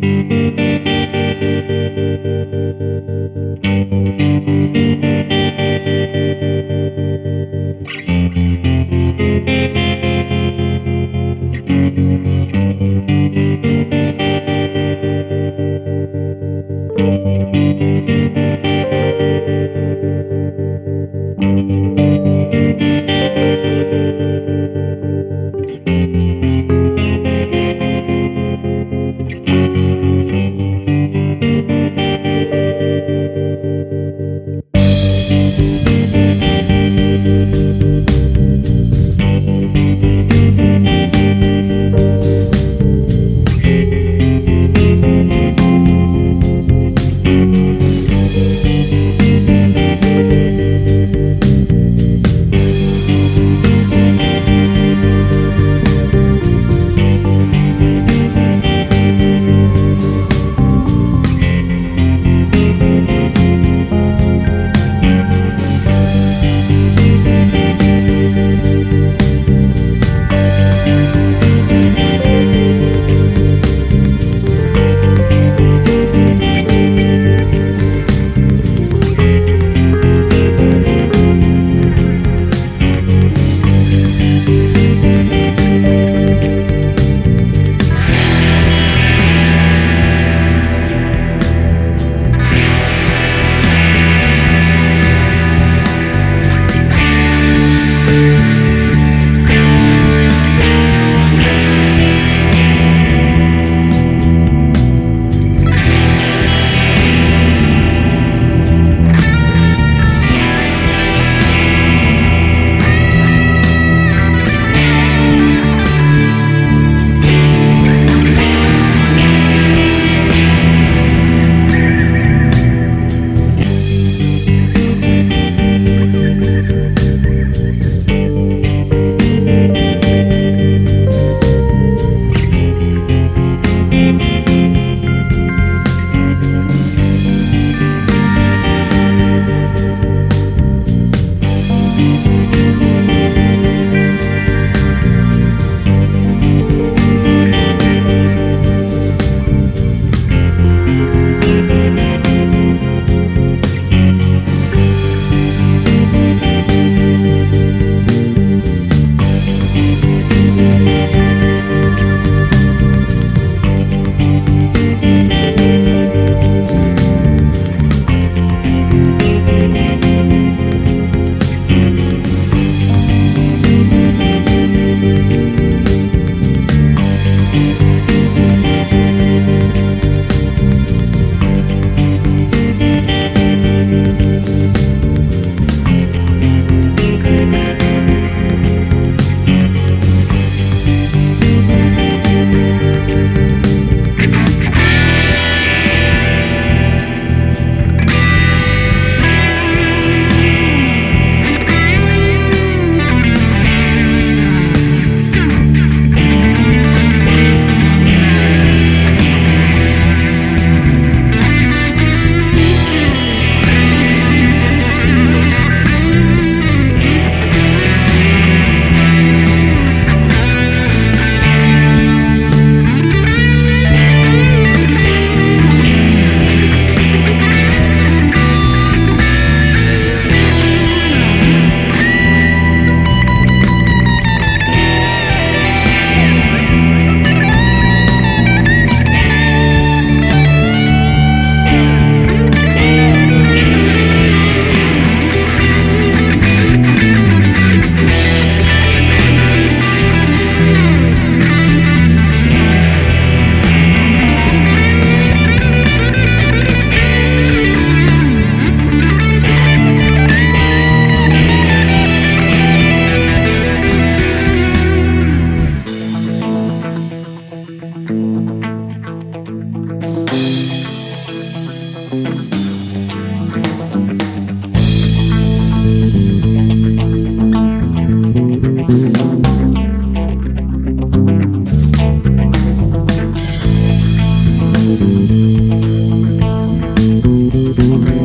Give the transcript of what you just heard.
Música Mm-hmm.